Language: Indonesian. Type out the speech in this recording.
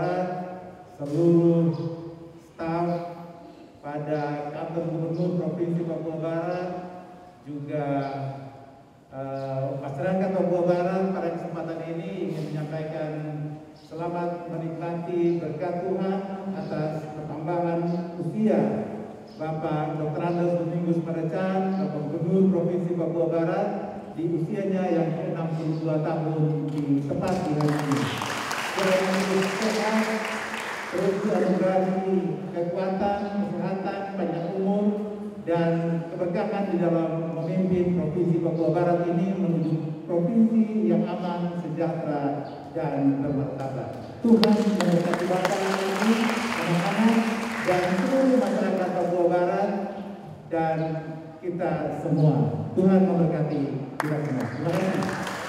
Barat, seluruh staf pada kantor gubernur Provinsi Papua Barat, juga eh, masyarakat Papua Barat pada kesempatan ini ingin menyampaikan selamat menikmati berkat Tuhan atas pertambangan usia Bapak Dr. Andes Domingus Parecan, Bapak Gubernur Provinsi Papua Barat di usianya yang ke-62 tahun di tempat di hari ini. Sehat, terus dianugerahi kekuatan, kesehatan, panjang umur, dan keberkahan di dalam memimpin Provinsi Papua Barat ini menuju provinsi yang aman, sejahtera, dan bermartabat. Tuhan memberkati Bapak ini, anak-anak, dan seluruh masyarakat Papua Barat, dan kita semua. Tuhan memberkati kita semua. Terima kasih.